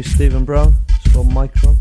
new Stephen Brown. It's called Micron.